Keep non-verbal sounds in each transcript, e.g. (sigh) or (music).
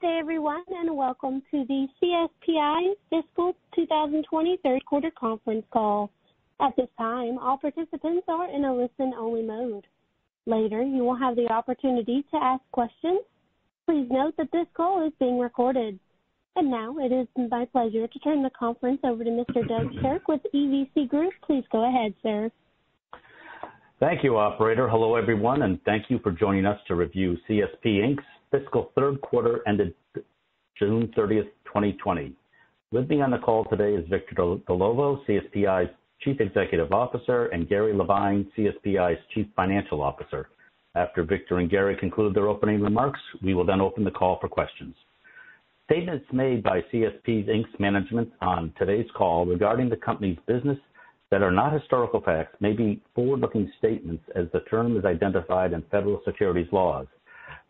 Good day, everyone, and welcome to the CSPi Fiscal 2020 third quarter conference call. At this time, all participants are in a listen-only mode. Later, you will have the opportunity to ask questions. Please note that this call is being recorded. And now it is my pleasure to turn the conference over to Mr. Doug Sherk with EVC Group. Please go ahead, sir. Thank you, operator. Hello, everyone, and thank you for joining us to review CSP Inc.'s fiscal third quarter ended June 30th, 2020. With me on the call today is Victor Dellovo, CSPi's Chief Executive Officer, and Gary Levine, CSPi's Chief Financial Officer. After Victor and Gary conclude their opening remarks, we will then open the call for questions. Statements made by CSP Inc.'s management on today's call regarding the company's business that are not historical facts may be forward-looking statements as the term is identified in federal securities laws.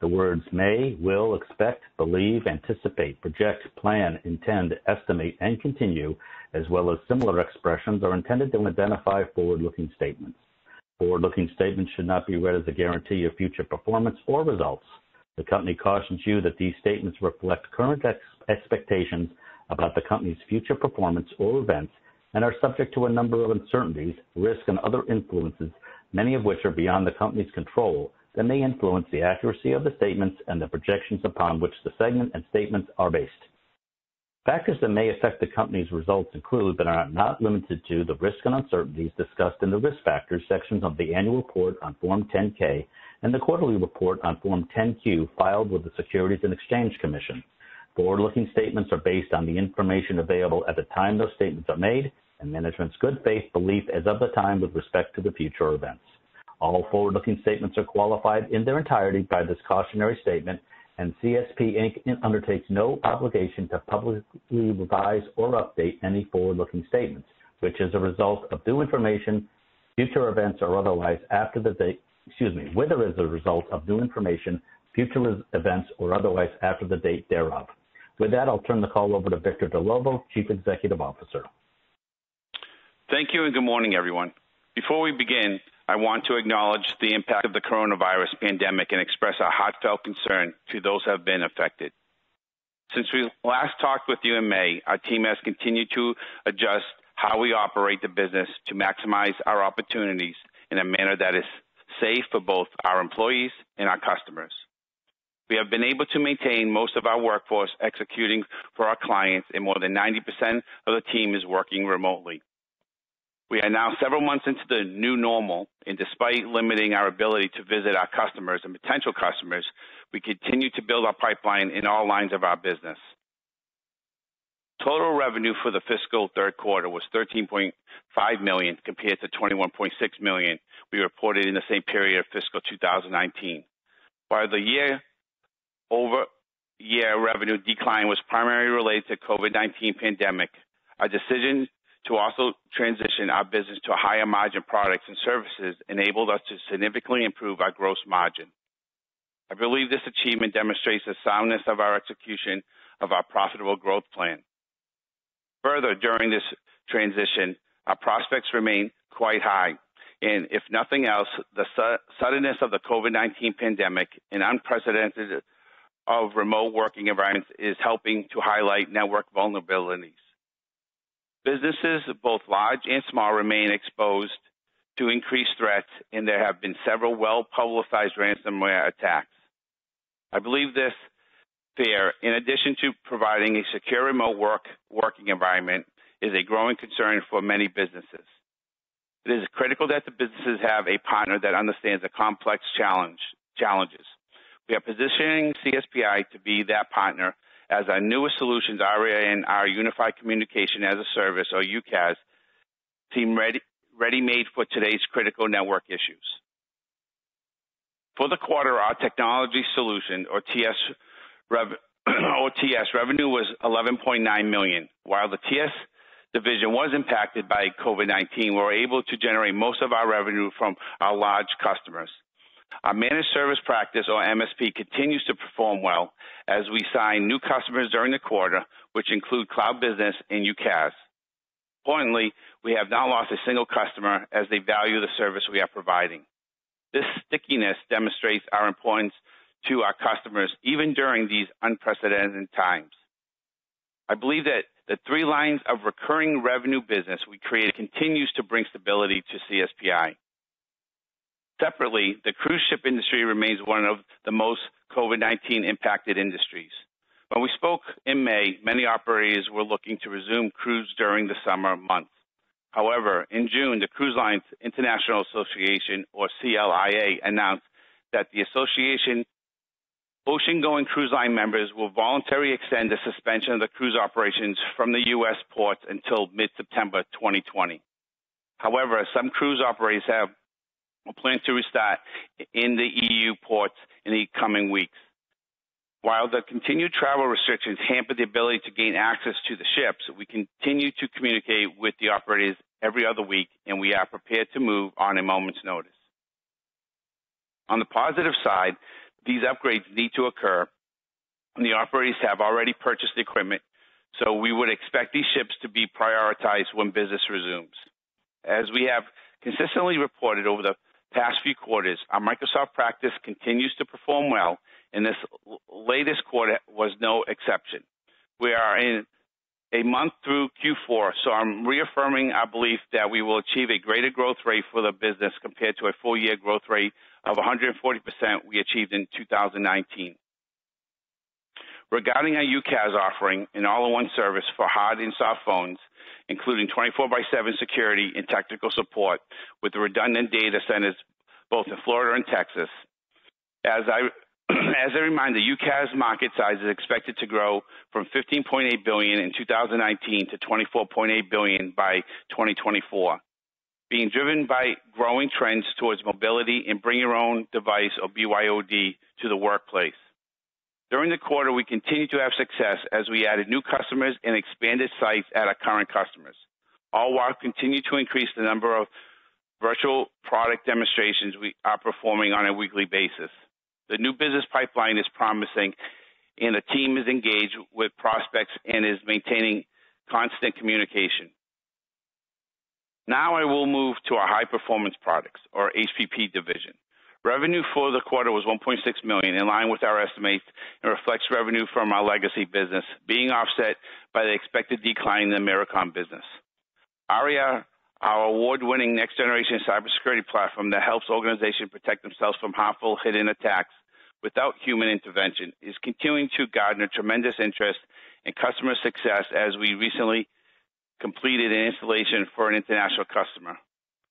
The words may, will, expect, believe, anticipate, project, plan, intend, estimate, and continue, as well as similar expressions, are intended to identify forward-looking statements. Forward-looking statements should not be read as a guarantee of future performance or results. The company cautions you that these statements reflect current expectations about the company's future performance or events and are subject to a number of uncertainties, risks, and other influences, many of which are beyond the company's control, that may influence the accuracy of the statements and the projections upon which the segment and statements are based. Factors that may affect the company's results include, but are not limited to, the risks and uncertainties discussed in the Risk Factors sections of the annual report on Form 10-K and the quarterly report on Form 10-Q filed with the Securities and Exchange Commission. Forward-looking statements are based on the information available at the time those statements are made and management's good faith belief as of the time with respect to the future events. All forward-looking statements are qualified in their entirety by this cautionary statement, and CSP Inc. undertakes no obligation to publicly revise or update any forward-looking statements, which is a result of new information, future events, or otherwise after the date, excuse me, whether as a result of new information, future events, or otherwise after the date thereof. With that, I'll turn the call over to Victor Dellovo, Chief Executive Officer. Thank you, and good morning, everyone. Before we begin, I want to acknowledge the impact of the coronavirus pandemic and express our heartfelt concern to those who have been affected. Since we last talked with you in May, our team has continued to adjust how we operate the business to maximize our opportunities in a manner that is safe for both our employees and our customers. We have been able to maintain most of our workforce executing for our clients, and more than 90% of the team is working remotely. We are now several months into the new normal, and despite limiting our ability to visit our customers and potential customers, we continue to build our pipeline in all lines of our business. Total revenue for the fiscal third quarter was 13.5 million compared to 21.6 million we reported in the same period of fiscal 2019. While the year-over-year revenue decline was primarily related to COVID-19 pandemic, our decision to also transition our business to higher margin products and services enabled us to significantly improve our gross margin. I believe this achievement demonstrates the soundness of our execution of our profitable growth plan. Further, during this transition, our prospects remain quite high, and if nothing else, the suddenness of the COVID-19 pandemic and unprecedented of remote working environments is helping to highlight network vulnerabilities. Businesses, both large and small, remain exposed to increased threats, and there have been several well-publicized ransomware attacks. I believe this fear, in addition to providing a secure remote working environment, is a growing concern for many businesses. It is critical that the businesses have a partner that understands the complex challenges. We are positioning CSPi to be that partner as our newest solutions are in our Unified Communication as a Service, or UCaaS, team ready-made for today's critical network issues. For the quarter, our Technology Solutions, or TS (clears throat) revenue was 11.9 million. While the TS division was impacted by COVID-19, we were able to generate most of our revenue from our large customers. Our managed service practice, or MSP, continues to perform well as we sign new customers during the quarter, which include cloud business and UCaaS. Importantly, we have not lost a single customer as they value the service we are providing. This stickiness demonstrates our importance to our customers even during these unprecedented times. I believe that the three lines of recurring revenue business we created continues to bring stability to CSPI. Separately, the cruise ship industry remains one of the most COVID-19 impacted industries. When we spoke in May, many operators were looking to resume cruise during the summer months. However, in June, the Cruise Lines International Association, or CLIA, announced that the association ocean-going cruise line members will voluntarily extend the suspension of the cruise operations from the U.S. ports until mid-September 2020. However, some cruise operators have plans to restart in the EU ports in the coming weeks. While the continued travel restrictions hamper the ability to gain access to the ships, we continue to communicate with the operators every other week, and we are prepared to move on a moment's notice. On the positive side, these upgrades need to occur, and the operators have already purchased the equipment, so we would expect these ships to be prioritized when business resumes. As we have consistently reported over the past few quarters, our Microsoft practice continues to perform well, and this latest quarter was no exception. We are in a month through Q4, so I'm reaffirming our belief that we will achieve a greater growth rate for the business compared to a full-year growth rate of 140% we achieved in 2019. Regarding our UCaaS offering, an all-in-one service for hard and soft phones, including 24 by 7 security and technical support with redundant data centers both in Florida and Texas. As (clears throat) a reminder, UCaaS market size is expected to grow from 15.8 billion in 2019 to 24.8 billion by 2024, being driven by growing trends towards mobility and bring your own device or BYOD to the workplace. During the quarter, we continued to have success as we added new customers and expanded sites at our current customers, all while continuing to increase the number of virtual product demonstrations we are performing on a weekly basis. The new business pipeline is promising, and the team is engaged with prospects and is maintaining constant communication. Now I will move to our High Performance Products, or HPP division. Revenue for the quarter was 1.6 million, in line with our estimates, and reflects revenue from our legacy business being offset by the expected decline in the Myricom business. ARIA, our award-winning next-generation cybersecurity platform that helps organizations protect themselves from harmful hidden attacks without human intervention, is continuing to garner tremendous interest and customer success as we recently completed an installation for an international customer.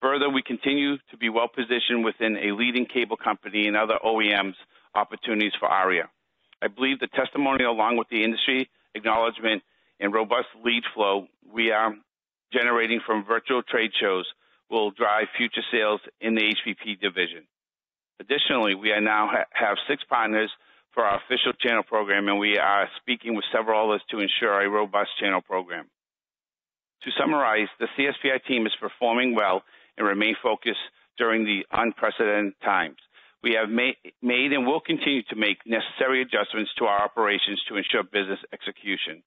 Further, we continue to be well-positioned within a leading cable company and other OEMs opportunities for ARIA. I believe the testimony, along with the industry acknowledgment and robust lead flow we are generating from virtual trade shows, will drive future sales in the HPP division. Additionally, we now have six partners for our official channel program, and we are speaking with several others to ensure a robust channel program. To summarize, the CSPI team is performing well and remain focused during the unprecedented times. We have made and will continue to make necessary adjustments to our operations to ensure business execution.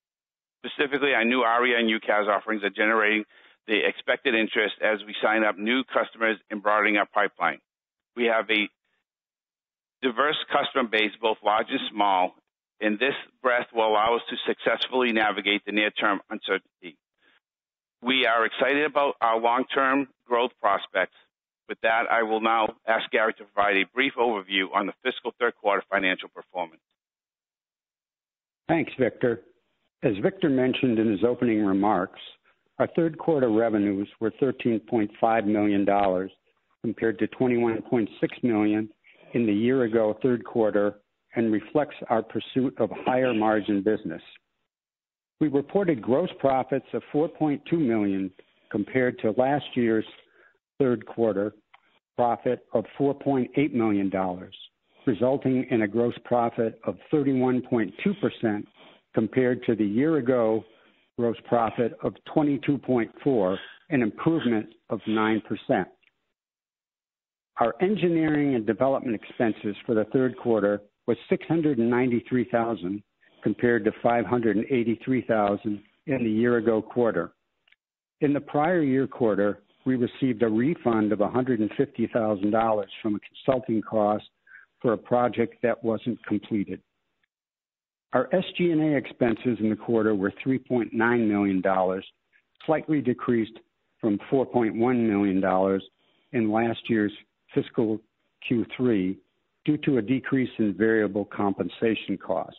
Specifically, our new ARIA and UCaaS offerings are generating the expected interest as we sign up new customers and broadening our pipeline. We have a diverse customer base, both large and small, and this breadth will allow us to successfully navigate the near-term uncertainty. We are excited about our long-term growth prospects. With that, I will now ask Gary to provide a brief overview on the fiscal third quarter financial performance. Thanks, Victor. As Victor mentioned in his opening remarks, our third quarter revenues were $13.5 million compared to 21.6 million in the year-ago third quarter and reflects our pursuit of higher margin business. We reported gross profits of 4.2 million compared to last year's third quarter profit of $4.8 million, resulting in a gross profit of 31.2% compared to the year-ago gross profit of 22.4, an improvement of 9%. Our engineering and development expenses for the third quarter was $693,000 compared to 583,000 in the year-ago quarter. In the prior year quarter, we received a refund of $150,000 from a consulting cost for a project that wasn't completed. Our SG&A expenses in the quarter were $3.9 million, slightly decreased from $4.1 million in last year's fiscal Q3 due to a decrease in variable compensation costs.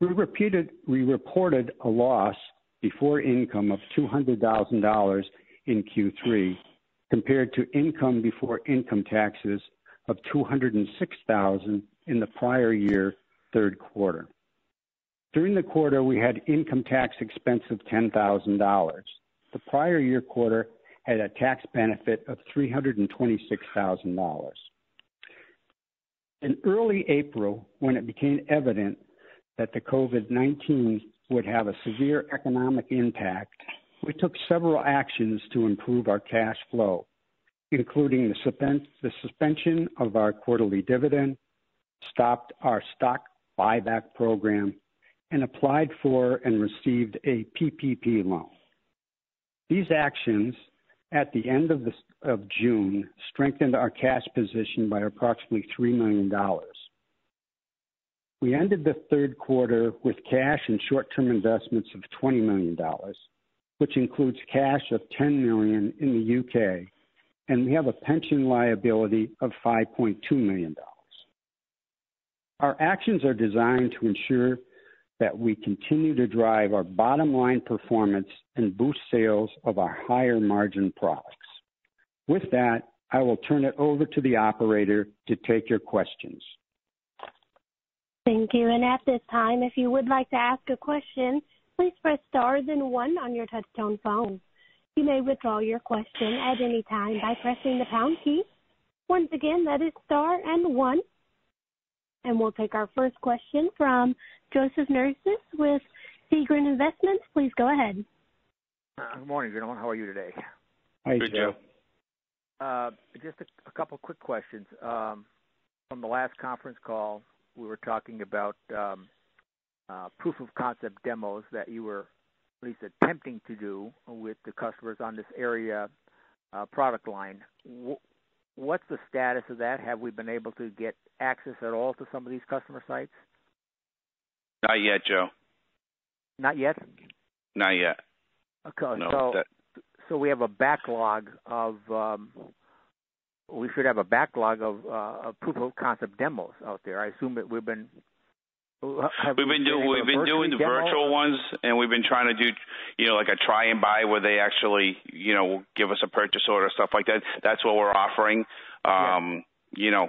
We repeated, we reported a loss before income of $200,000 in Q3 compared to income before income taxes of $206,000 in the prior year third quarter. During the quarter, we had income tax expense of $10,000. The prior year quarter had a tax benefit of $326,000. In early April, when it became evident that the COVID-19 would have a severe economic impact, we took several actions to improve our cash flow, including the suspension of our quarterly dividend, stopped our stock buyback program, and applied for and received a PPP loan. These actions at the end of of June strengthened our cash position by approximately $3 million. We ended the third quarter with cash and short-term investments of $20 million, which includes cash of 10 million in the U.K., and we have a pension liability of $5.2 million. Our actions are designed to ensure that we continue to drive our bottom-line performance and boost sales of our higher-margin products. With that, I will turn it over to the operator to take your questions. Thank you. And at this time, if you would like to ask a question, please press star then one on your touch-tone phone. You may withdraw your question at any time by pressing the pound key. Once again, that is star and one. And we'll take our first question from Joseph Nerges with Segren Investments. Please go ahead. Uh, good morning, gentlemen. How are you today? Hi, good Joe. Uh, just a couple quick questions. Um, from the last conference call, we were talking about um, uh, proof of concept demos that you were at least attempting to do with the customers on this ARIA uh, product line. What's the status of that? Have we been able to get access at all to some of these customer sites? Not yet, Joe. Not yet? Not yet. Okay. No. so, that... so We should have a backlog of proof of concept demos out there. I assume that we've been. We've been doing the virtual ones, and we've been trying to do you know like a try and buy where they actually you know give us a purchase order, stuff like that. That's what we're offering. Um, yeah. You know,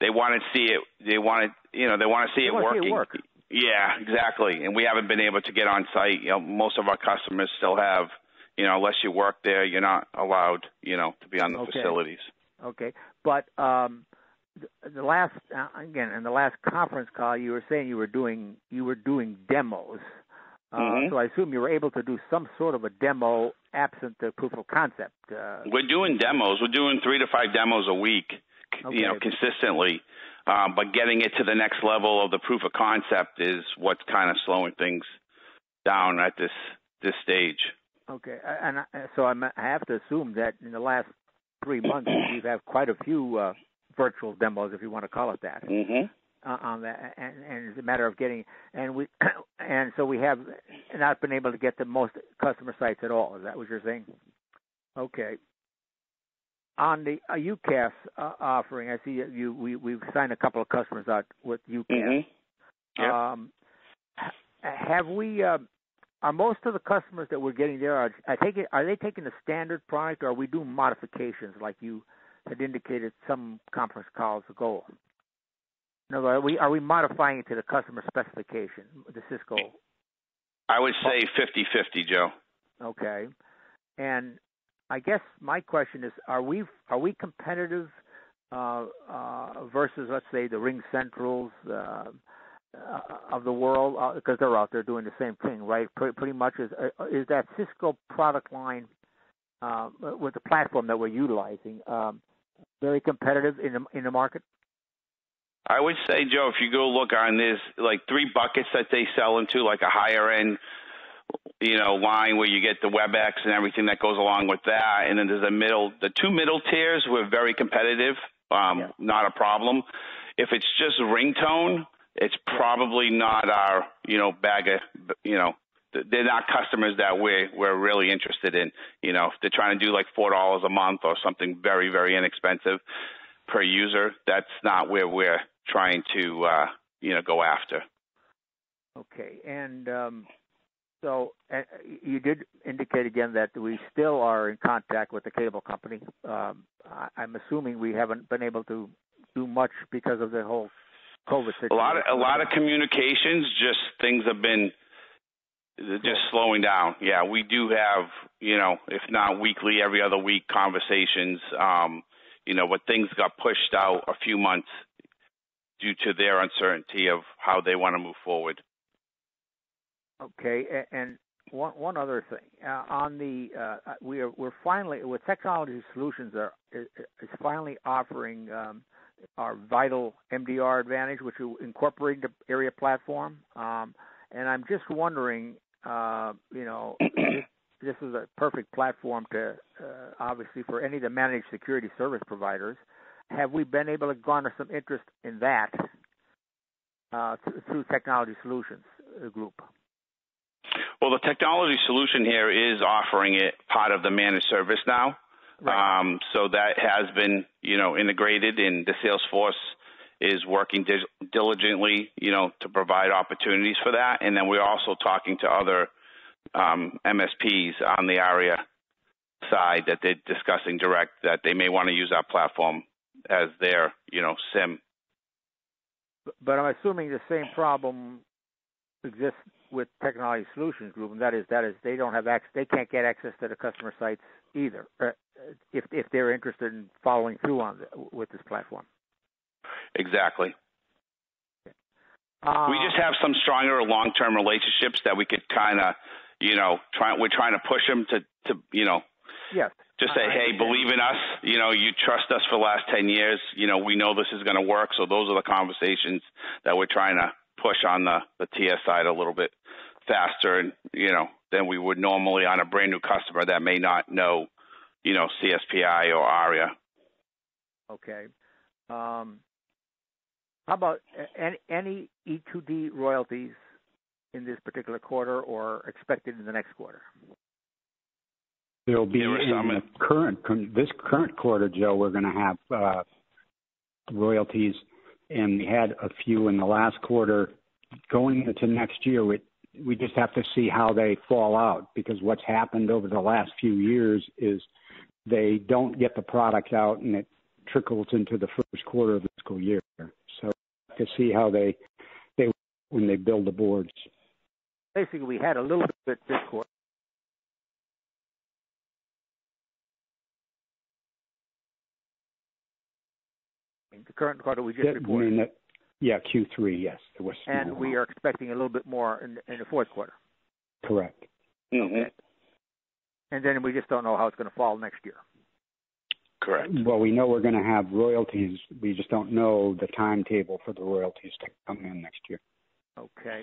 they want to see it They want to you know They want to see it work. Yeah, exactly. And we haven't been able to get on site. You know, most of our customers still have, unless you work there, you're not allowed you know, to be on the facilities. Okay. But um, the, the last uh, again, in the last conference call, you were saying you were doing you were doing demos. uh, So I assume you were able to do some sort of a demo absent the proof of concept. Uh, We're doing demos. We're doing three to five demos a week. Okay you know, consistently. Um, but getting it to the next level of the proof of concept is what's kind of slowing things down at this this stage. Okay. And so I have to assume that in the last three months, (clears throat) you've had quite a few uh, virtual demos, if you want to call it that. Mm-hmm. Uh, on that. And, and it's a matter of getting, and we (clears throat) and so we have not been able to get to most customer sites at all. Is that what you're saying? Okay. On the uh, UCaaS uh, offering, I see you. We we've signed a couple of customers out with UCaaS. Mm-hmm. Yeah. Um, Are most of the customers that we're getting there, are I take it, are they taking the standard product, or are we doing modifications like you had indicated some conference calls ago? In other words, are we modifying it to the customer specification, the Cisco? I would say 50/50, Joe. Okay. And I guess my question is, are we are we competitive uh, uh, versus, let's say, the uh, RingCentrals of the world? Uh, because they're out there doing the same thing, right? Pretty much, is uh, is that Cisco product line with the platform that we're utilizing um, very competitive in the market? I would say, Joe, if you go look on this, like three buckets that they sell into, like a higher-end you know, line where you get the Webex and everything that goes along with that. And then there's a middle, the two middle tiers were very competitive um, Yeah. not a problem. If it's just ringtone, it's probably not our, you know, bag of, you know, they're not customers that we're we're really interested in. You know, if they're trying to do like four dollars a month or something very very inexpensive per user, that's not where we're trying to, uh, you know, go after. Okay. And um, so uh, you did indicate again that we still are in contact with the cable company. Um, I, I'm assuming we haven't been able to do much because of the whole COVID situation. A lot of a lot of communications, just things have been just slowing down. Yeah, we do have, you know, if not weekly, every other week conversations. Um, you know, but things got pushed out a few months due to their uncertainty of how they want to move forward. Okay, and one one other thing uh, on the uh, we are we're finally with Technology Solutions are is is finally offering um, our Vital MDR Advantage, which will incorporate the ARIA platform. Um, and I'm just wondering, uh, you know, (clears throat) this, this is a perfect platform to uh, obviously for any of the managed security service providers. Have we been able to garner some interest in that uh, through Technology Solutions uh, Group? Well, the technology solution here is offering it part of the managed service now. Right. Um, so that has been, you know, integrated, and the Salesforce is working di- diligently, you know, to provide opportunities for that. And then we're also talking to other um, MSPs on the ARIA side that they're discussing direct that they may want to use our platform as their, you know, SIEM. But- But I'm assuming the same problem exists with Technology Solutions Group, and that is that is they don't have access, they can't get access to the customer sites either, uh, if if they're interested in following through on the, with this platform. Exactly. Uh, we just have some stronger long-term relationships that we could kind of, you know, try. We're trying to push them to, to, you know, yes, just say, hey, believe in us. You know, you trust us for the last 10 years. You know, we know this is going to work. So those are the conversations that we're trying to push on the, the TS side a little bit faster and, you know, than we would normally on a brand new customer that may not know, you know, CSPI or ARIA. Okay. Um, how about any, any E2D royalties in this particular quarter or expected in the next quarter? There'll be There in some- the current this current quarter, Joe. We're going to have uh, royalties, and we had a few in the last quarter. Going into next year, we we just have to see how they fall out because what's happened over the last few years is they don't get the product out and it trickles into the first quarter of the fiscal year. So to see how they they when they build the boards. Basically, we had a little bit this quarter. The current quarter we just Yeah, I reported. mean, that- yeah, Q3, yes, there was. and we are expecting a little bit more in, in the fourth quarter. correct. Mm-hmm. And then we just don't know how it's going to fall next year. Correct. Well, we know we're going to have royalties. We just don't know the timetable for the royalties to come in next year. Okay.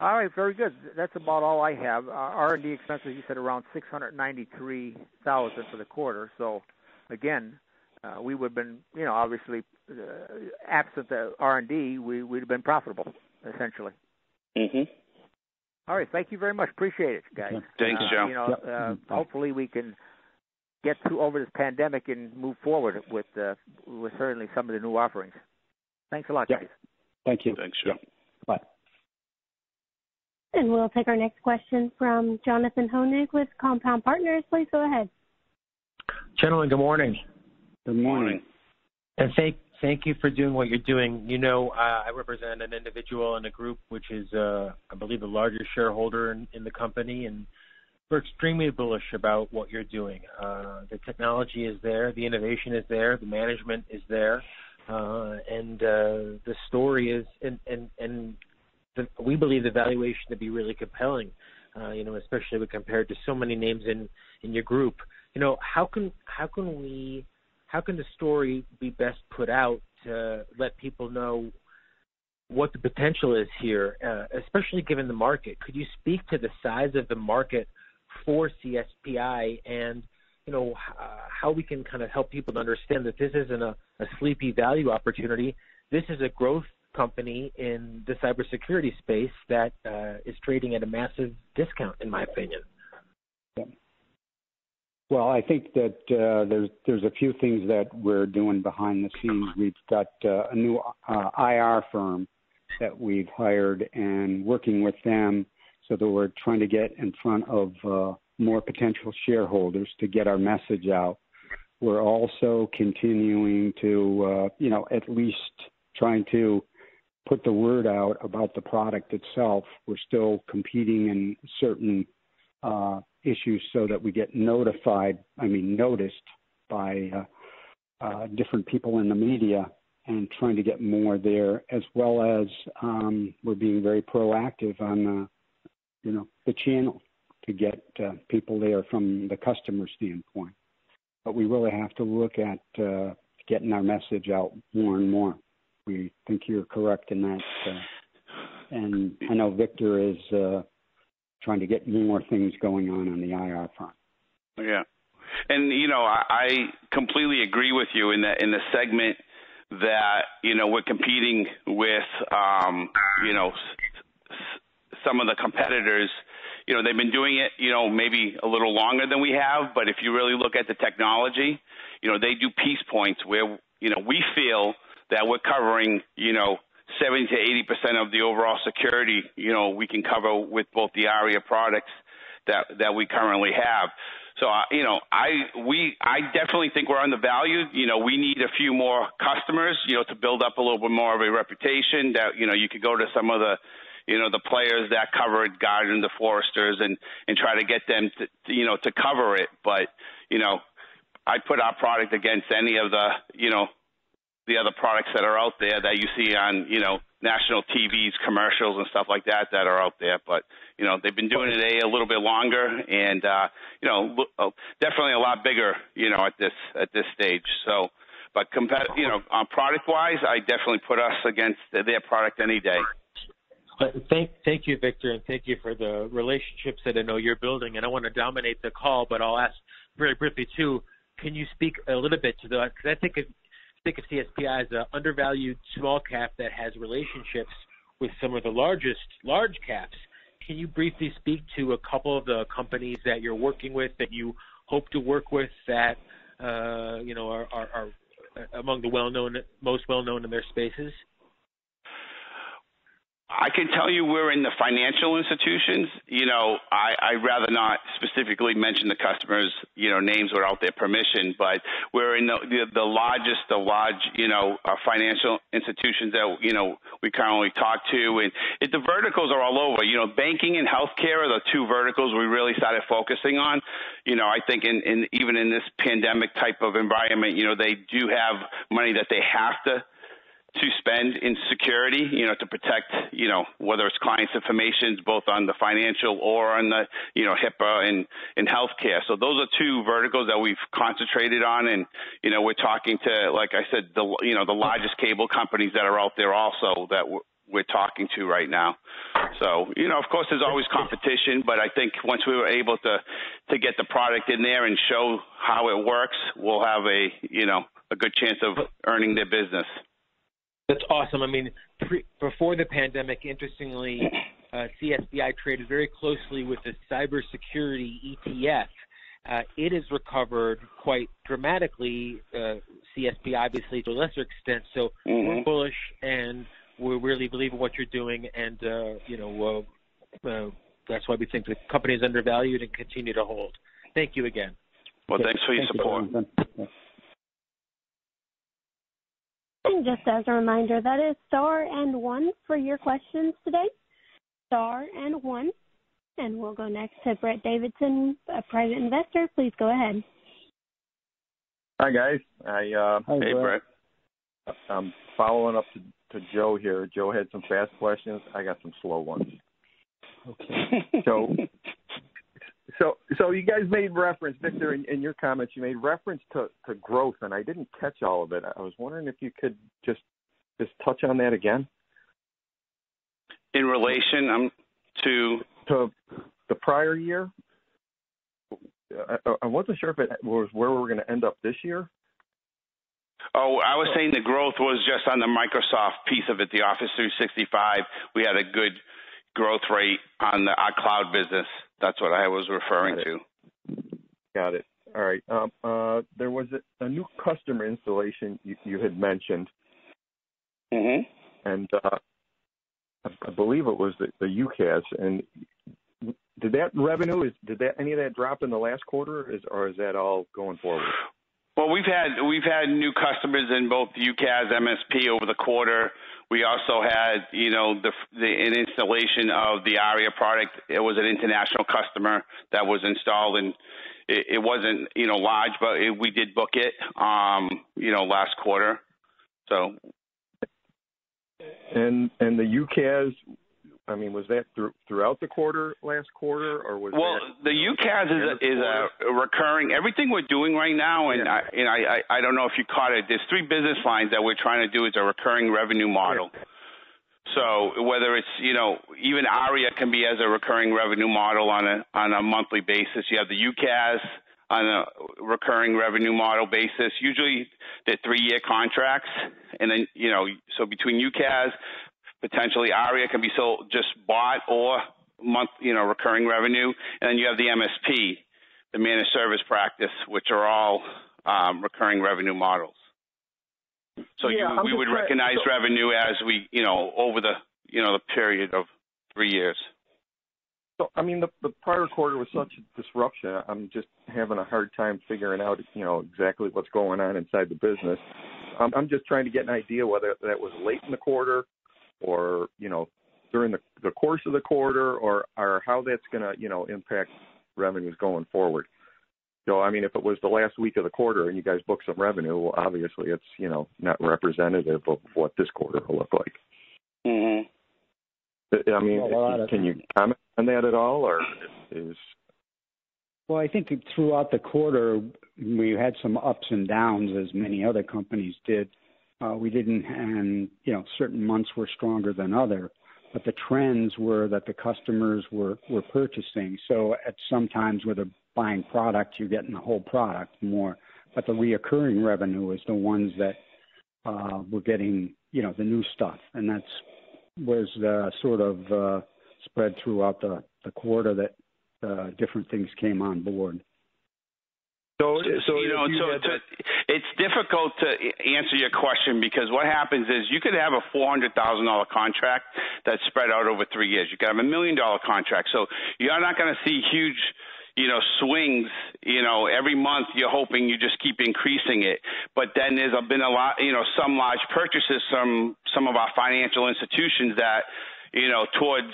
All right, very good. That's about all I have. Uh, R&D expenses, you said around 693000 for the quarter. So, again, uh, we would have been, you know, obviously, uh, absent the R&D, we would have been profitable, essentially. Mm-hmm. All right, thank you very much. Appreciate it, guys. Okay. Thanks, Uh, Joe. You know, Yep. uh, hopefully we can get through over this pandemic and move forward with uh, with certainly some of the new offerings. Thanks a lot, Yep. guys. Thank you. Thanks, Joe. Bye. And we'll take our next question from Jonathan Honig with Compound Partners. Please go ahead. Gentlemen, good morning. Good morning. And thank thank you for doing what you're doing. You know, uh, I represent an individual and a group which is, uh, I believe, the largest shareholder in, in the company, and we're extremely bullish about what you're doing. Uh, the technology is there, the innovation is there, the management is there, uh, and uh, the story is, and and and the, we believe the valuation to be really compelling. Uh, you know, especially when compared to so many names in in your group. You know, how can how can we how can the story be best put out to let people know what the potential is here, uh, especially given the market? Could you speak to the size of the market for CSPI and you know, how we can kind of help people to understand that this isn't a sleepy value opportunity. This is a growth company in the cybersecurity space that is trading at a massive discount, in my opinion. Well, I think that uh, there's there's a few things that we're doing behind the scenes. We've got uh, a new uh, IR firm that we've hired and working with them so that we're trying to get in front of more potential shareholders to get our message out. We're also continuing to, you know, at least trying to put the word out about the product itself. We're still competing in certain issues so that we get notified, I mean, noticed by uh, uh, different people in the media and trying to get more there, as well as um, we're being very proactive on the, you know, the channel to get uh, people there from the customer standpoint. But we really have to look at uh, getting our message out more and more. We think you're correct in that. Uh, and I know Victor is trying to get more things going on on the IR front. Yeah. And you know, I completely agree with you in that in the segment that, you know, we're competing with, um, you know, some of the competitors. You know, they've been doing it, you know, maybe a little longer than we have. But if you really look at the technology, you know, they do piece points where, you know, we feel that we're covering, you know, 70%-80% of the overall security, you know, we can cover with both the ARIA products that that we currently have. So uh, you know, I we I definitely think we're undervalued. You know, we need a few more customers, you know, to build up a little bit more of a reputation that, you know, you could go to some of the, you know, the players that cover Gartner, the Forresters, and and try to get them to, you know, to cover it. But you know, I put our product against any of the, you know, the other products that are out there that you see on, you know, national TVs, commercials and stuff like that that are out there. But you know, they've been doing it a little bit longer and, uh, you know, definitely a lot bigger, you know, at this at this stage. So, but compet- you know, on product-wise, I definitely put us against their product any day. Thank thank you, Victor, and thank you for the relationships that I know you're building. And I wanna dominate the call, but I'll ask very briefly too. Can you speak a little bit to that? Because I think of CSPi as an undervalued small cap that has relationships with some of the largest large caps. Can you briefly speak to a couple of the companies that you're working with, that you hope to work with that, uh, you know, are among the well-known, most well-known in their spaces? I can tell you we're in the financial institutions. You know, I'd rather not specifically mention the customers', you know, names without their permission, but we're in the the, the largest the large, you know, uh, financial institutions that, you know, we currently talk to. And it, the verticals are all over. You know, banking and healthcare are the two verticals we really started focusing on. You know, I think in even in this pandemic type of environment, you know, they do have money that they have to spend in security, you know, to protect, you know, whether it's clients' information, both on the financial or on the, you know, HIPAA and in healthcare. So those are two verticals that we've concentrated on. And you know, we're talking to, like I said, the you know, the largest cable companies that are out there also that we're talking to right now. So, you know, of course, there's always competition, but I think once we were able to to get the product in there and show how it works, we'll have a, you know, a good chance of earning their business. That's awesome. I mean, pre, before the pandemic, interestingly, uh, CSPI traded very closely with the cybersecurity ETF. Uh, it has recovered quite dramatically, uh, CSPi obviously to a lesser extent. Mm-hmm. We're bullish, and we really believe in what you're doing. And uh, you know, that's why we think the company is undervalued and continue to hold. Thank you again. Well, thanks for your support. And just as a reminder, that is star and one for your questions today. Star and one. And we'll go next to Brett Davidson, a private investor. Please go ahead. Hi, guys. Hi, uh, Brett. Hey, Brett. I'm following up to Joe here. Joe had some fast questions. I got some slow ones. Okay. (laughs) So, so you guys made reference, Victor, in your comments, you made reference to to growth, and I didn't catch all of it. I was wondering if you could just just touch on that again. In relation um, to? To the prior year. I, I wasn't sure if it was where we were going to end up this year. Oh, I was saying the growth was just on the Microsoft piece of it, the Office 365. We had a good growth rate on the, our cloud business. That's what I was referring Got to. Got it. All right. Um, uh, there was a, a new customer installation you, you had mentioned, hmm and uh, I, I believe it was the, the UCaaS. And did that revenue is did that any of that drop in the last quarter, or is, or is that all going forward? Well, we've had we've had new customers in both UCaaS MSP over the quarter. We also had, you know, the the an installation of the ARIA product. It was an international customer that was installed, and it, it wasn't, you know, large, but it, we did book it, um, you know, last quarter. So And and the UCAS, I mean, was that through, throughout the quarter last quarter, or was Well, that the UCaaS is a, is a recurring. Everything we're doing right now, and Yeah. I, and I, I I don't know if you caught it. There's three business lines that we're trying to do. It's a recurring revenue model. So whether it's you know even ARIA can be as a recurring revenue model on a on a monthly basis. You have the UCaaS on a recurring revenue model basis. Usually they're three year contracts, and then you know so between UCaaS potentially ARIA can be sold just bought or month, you know, recurring revenue. And then you have the MSP, the managed service practice, which are all um, recurring revenue models. So Yeah, you, we would trying- recognize so- revenue as we, you know, over the, you know, the period of three years. So, I mean, the, the prior quarter was such a disruption. I'm just having a hard time figuring out, you know, exactly what's going on inside the business. I'm just trying to get an idea whether that was late in the quarter, or you know, during the the course of the quarter, or or how that's going to, you know, impact revenues going forward. So, I mean, if it was the last week of the quarter and you guys booked some revenue, well, obviously it's you know not representative of what this quarter will look like. Mm-hmm. I mean, Well, a can you comment on that at all, or is Well, I think throughout the quarter, we had some ups and downs, as many other companies did. Uh, we didn't, and you know, certain months were stronger than other, but the trends were that the customers were were purchasing. So at some times, with a buying product, you're getting the whole product more, but the reoccurring revenue is the ones that uh, were getting, you know, the new stuff, and that's was uh, sort of uh, spread throughout the the quarter that uh, different things came on board. So? So you know, you so to, it's difficult to answer your question because what happens is you could have a four hundred thousand dollar contract that's spread out over three years. You could have a million dollar contract, so you're not going to see huge, you know, swings. You know, every month you're hoping you just keep increasing it, but then there's been a lot, you know, some large purchases from some of our financial institutions that, you know, towards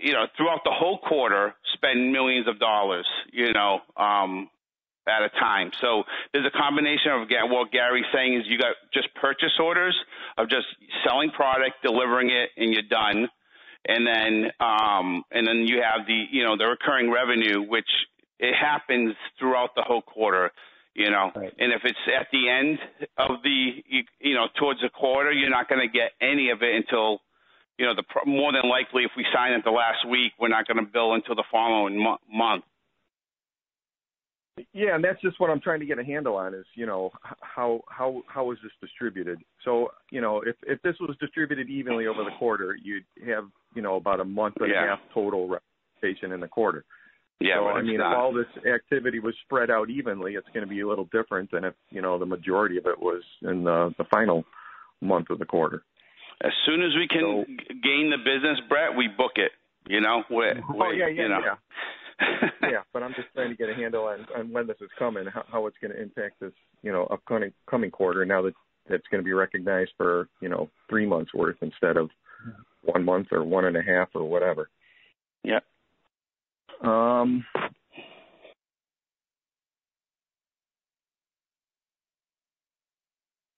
you know, throughout the whole quarter, spend millions of dollars, you know, um, at a time. So there's a combination of what Gary's saying is you got just purchase orders of just selling product, delivering it, and you're done. And then, um, and then you have the, you know, the recurring revenue, which it happens throughout the whole quarter, you know. Right. And if it's at the end of the, you, you know, towards the quarter, you're not going to get any of it until you know, the pro- more than likely, if we sign it the last week, we're not going to bill until the following mo- month. Yeah, and that's just what I'm trying to get a handle on is, you know, how how how is this distributed? So, you know, if if this was distributed evenly over the quarter, you'd have, you know, about a month and Yeah. a half total representation in the quarter. Yeah, so, I mean, not. if all this activity was spread out evenly, it's going to be a little different than if, you know, the majority of it was in the the final month of the quarter. as soon as we can So- g- gain the business, Brett, we book it. You know, we're, Oh we're yeah, yeah, you know. yeah. (laughs) yeah, but I'm just trying to get a handle on, on when this is coming, how, how it's going to impact this, you know, upcoming coming quarter. Now that it's going to be recognized for, you know, three months worth instead of one month or one and a half or whatever. Yeah. Um.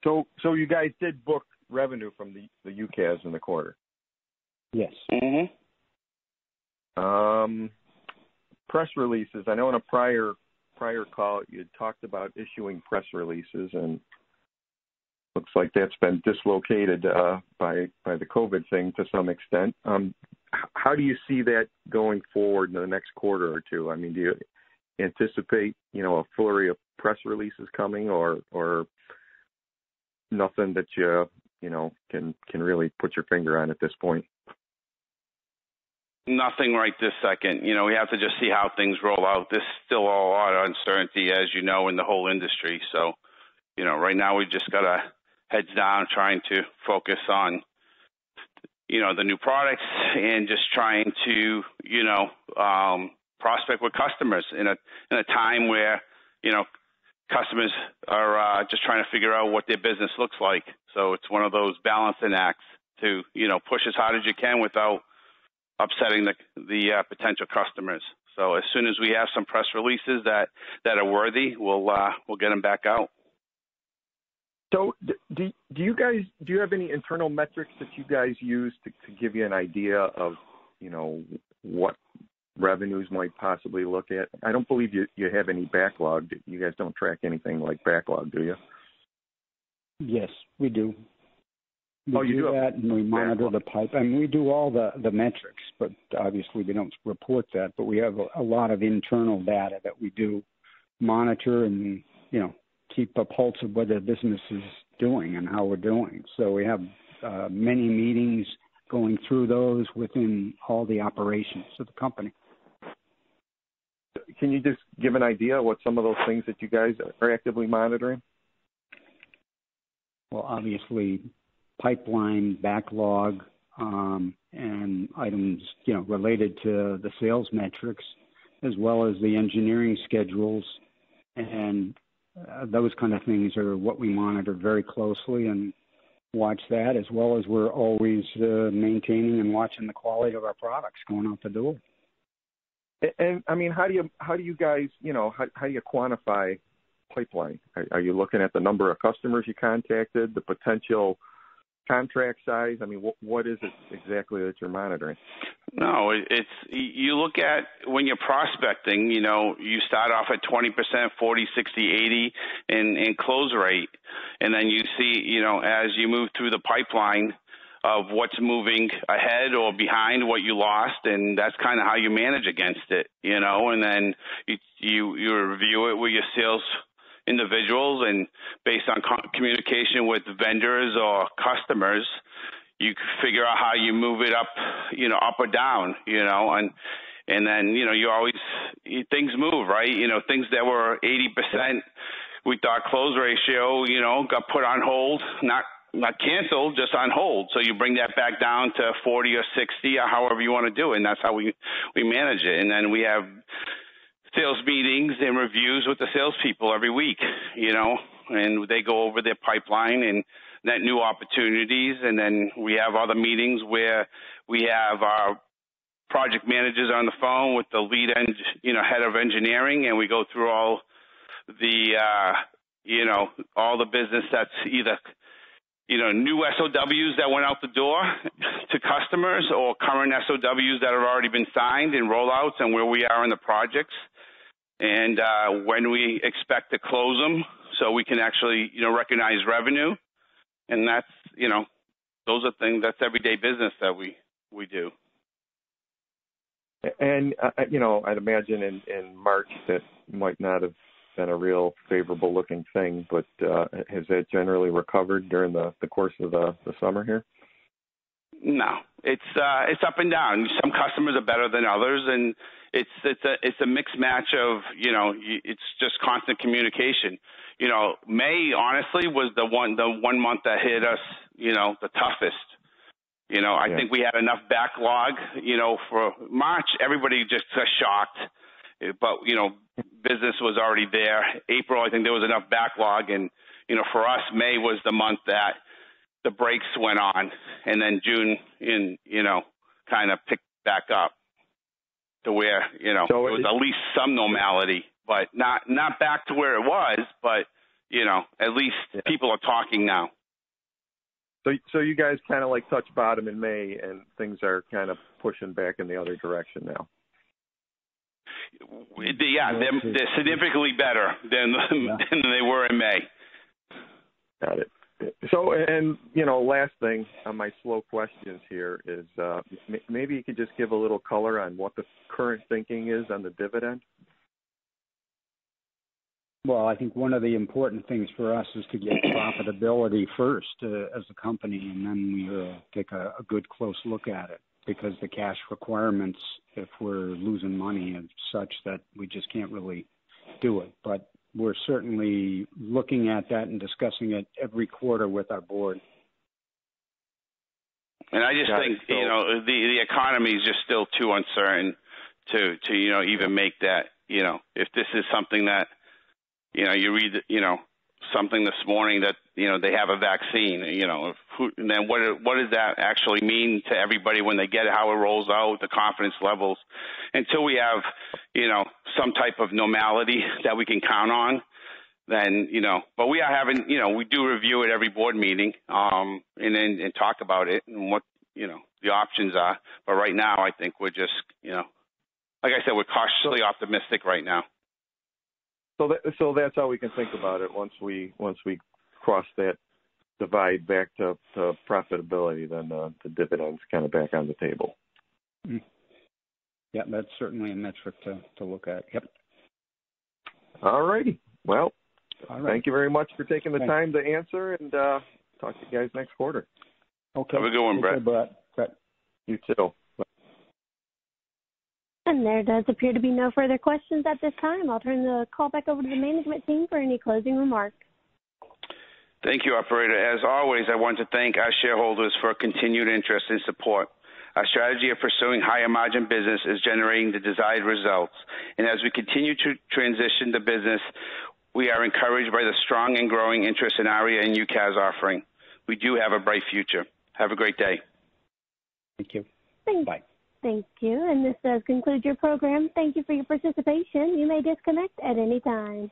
So, so you guys did book revenue from the the UCaaS in the quarter. Yes. hmm Um, press releases. I know in a prior prior call you talked about issuing press releases, and looks like that's been dislocated uh, by by the COVID thing to some extent. Um, how do you see that going forward in the next quarter or two? I mean, do you anticipate, you know, a flurry of press releases coming or or nothing that you you know can can really put your finger on at this point? Nothing right this second. You know, we have to just see how things roll out. There's still a lot of uncertainty, as you know, in the whole industry. So, you know, right now we just got to heads down trying to focus on you know the new products and just trying to you know um, prospect with customers in a in a time where you know customers are uh, just trying to figure out what their business looks like. So it's one of those balancing acts to you know push as hard as you can without upsetting the the uh, potential customers. So as soon as we have some press releases that that are worthy, we'll uh, we'll get them back out. So do do you guys do you have any internal metrics that you guys use to, to give you an idea of you know what revenues might possibly look at? I don't believe you you have any backlog. You guys don't track anything like backlog, do you? Yes, we do. We oh, you do, do that, and we monitor the pipe. and we do all the the metrics, but obviously we don't report that. But we have a, a lot of internal data that we do monitor and you know keep a pulse of what the business is doing and how we're doing. So we have uh, many meetings going through those within all the operations of the company. Can you just give an idea what some of those things that you guys are actively monitoring? Well, obviously, pipeline backlog um, and items you know related to the sales metrics, as well as the engineering schedules and uh, those kind of things are what we monitor very closely and watch that as well as we're always uh, maintaining and watching the quality of our products going out the door. And, I mean, how do you how do you guys you know how do you quantify pipeline? Are you looking at the number of customers you contacted, the potential contract size? I mean, what what is it exactly that you're monitoring? No, it's you look at when you're prospecting, you know, you start off at 20%, 40, 60, 80 in in close rate. And then you see, you know, as you move through the pipeline of what's moving ahead or behind what you lost and that's kind of how you manage against it, you know, and then you you, you review it with your sales individuals and based on communication with vendors or customers, you figure out how you move it up, you know, up or down, you know, and and then you know you always things move, right? You know, things that were 80%, we thought close ratio, you know, got put on hold, not not canceled, just on hold. So you bring that back down to 40 or 60 or however you want to do it, and that's how we we manage it. And then we have sales meetings and reviews with the salespeople every week, you know, and they go over their pipeline and net new opportunities. And then we have other meetings where we have our project managers on the phone with the lead eng- you know head of engineering, and we go through all the uh, you know all the business that's either you know new SOWs that went out the door to customers or current SOWs that have already been signed and rollouts and where we are in the projects and uh, when we expect to close them so we can actually you know recognize revenue. And that's you know those are things that's everyday business that we we do. And uh, you know i'd imagine in in march that might not have been a real favorable looking thing but uh has that generally recovered during the the course of the the summer here? No. It's uh it's up and down. Some customers are better than others and it's it's a it's a mixed match of you know it's just constant communication. You know, May honestly was the one the one month that hit us you know the toughest. You know, I Yeah. think we had enough backlog. You know, for March everybody just got shocked, but you know business was already there. April I think there was enough backlog, and you know for us May was the month that the brakes went on, and then June in you know kind of picked back up to where you know So it was it- at least some normality, but not not back to where it was, but you know at least Yeah. people are talking now. so so you guys kind of like touch bottom in may and things are kind of pushing back in the other direction now Yeah, they're, they're significantly better than Yeah. than they were in May. Got it. So, and you know, last thing on my slow questions here is uh, m- maybe you could just give a little color on what the current thinking is on the dividend. Well, I think one of the important things for us is to get (coughs) profitability first uh, as a company, and then we uh, take a, a good close look at it because the cash requirements, if we're losing money, are such that we just can't really do it. But we're certainly looking at that and discussing it every quarter with our board. And I just Got think you know the the economy is just still too uncertain to to you know even make that you know if this is something that you know you read you know something this morning that you know they have a vaccine you know if who, and then what what does that actually mean to everybody when they get it how it rolls out the confidence levels until we have you know some type of normality (laughs) that we can count on then you know but we are having you know we do review it every board meeting um and then and talk about it and what you know the options are but right now i think we're just you know like i said we're cautiously optimistic right now So that, so that's how we can think about it. Once we once we cross that divide back to, to profitability, then uh, the dividends kind of back on the table. Yeah, that's certainly a metric to, to look at. Yep. All righty. Well, All right. thank you very much for taking the Thanks. time to answer, and uh, talk to you guys next quarter. Okay. Have a good one, Okay, Brett. Brett. Brett. You too. And there does appear to be no further questions at this time. I'll turn the call back over to the management team for any closing remarks. Thank you, operator. As always, I want to thank our shareholders for continued interest and support. Our strategy of pursuing higher margin business is generating the desired results. And as we continue to transition the business, we are encouraged by the strong and growing interest in ARIA and UCaaS offering. We do have a bright future. Have a great day. Thank you. Thank, Bye. thank you. And this does conclude your program. Thank you for your participation. You may disconnect at any time.